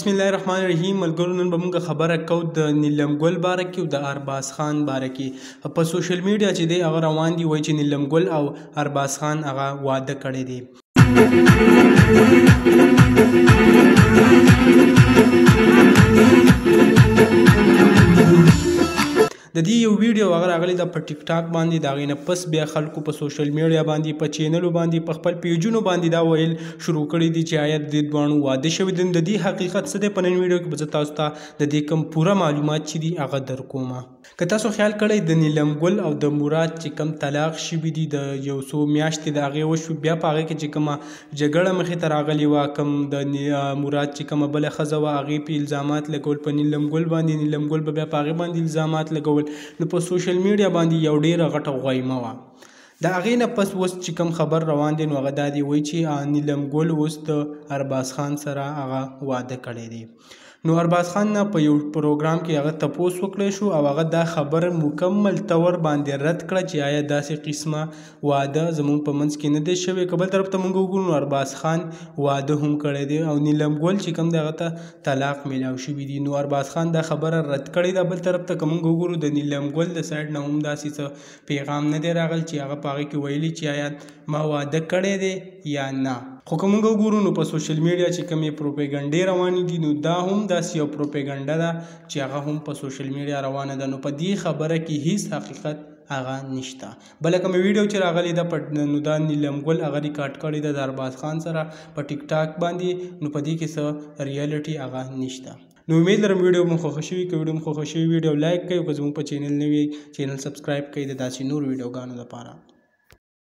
بسم الله الرحمن الرحیم ملګرو نن به موږ خبره کو د نیلم ګل باره کې او د ارباز خان باره کې په سوشل میډیا چې دی هغه روان دی وایي چې نیلم ګل او ارباز خان هغه واده کړی دی د دې یو ویډیو هغه راغلی دا په ټیک ټاک باندې دا غینه پس بیا خلکو په سوشل میډیا باندې په چینلو باندې په خپل پیجونو باندې دا ویل شروع کړی دی چې آیا د دوانو واده شوی دی د دې حقیقت څه دی په نن ویډیو کې به تاسو ته د دې کم پوره معلومات چې دی هغه درکوم که تاسو خیال کړی د نیلم ګل او د مراد چې کم طلاق شوی دی د یو څو میاشتې د هغه وشو بیا په هغه کې چې کومه جګړه مخې ته راغلی و کم د مراد چې کومه بل خزه و هغه په الزامات لګول په نیلم ګل باندې نیلم ګل بیا په هغه باندې الزامات لګول نو په سوشل میډیا باندې یو ډیره غټه غوایمه و د هغې نه پس اوس چې کوم خبر روان دی نو هغه دا دی وای چې نیلم ګل اوس د ارباز خان سره هغه واده کړی دی نو ارباز خان نه په یو پروګرام کې هغه تپوس وکړی شو او هغه دا خبره مکمل طور باندې رد کړه چې آیا داسې قسمه واده زمونږ په منځ کې نه دی شوی که بل طرف ته مونږ وګورو نو ارباز خان واده هم کړی دی او نیلم ګل چې کوم دی هغه ته طلاق میلاو شوی دی نو ارباز خان دا خبره رد کړی ده بل طرف ته که مونږ وګورو د نیلم ګل د سایډ نه هم داسې څه پیغام نه دی راغل چې هغه په هغه کې ویلي چې آیا ما واده کړی دی یا نه خو که موږ وګورو نو په سوشل میډیا چې کومې پروپیګنډې روانې دي نو دا هم داسې یو پروپیګنډه ده چې هغه هم په سوشل میډیا روانه ده نو په دې خبره کې هیڅ حقیقت هغه نشته بل کوم ویډیو چې راغلی دا پټ نو دا نیلم ګل هغه ریکارډ کړی دا د ارباز خان سره په ټیک ټاک باندې نو په دې کې څه ریالټي هغه نشته نو امید لرم ویډیو مو خوښه شوي که ویډیو مو خوښه شوي ویډیو لایک کړئ او که زموږ په چینل نوي چینل سبسکرایب کړئ د داسې نور ویډیوګانو لپاره